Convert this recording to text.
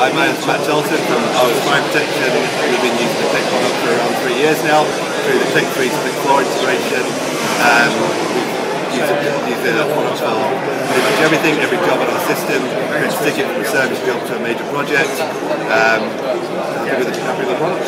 I'm Matt Dalton from Aarhus Fire Protection. We've been using the tech product for around three years now through the tech 3 to the core integration. Um, we've used, used the product for pretty much everything, every job on our system, create a ticket from a service job to a major project. Um, happy with the, happy with the product.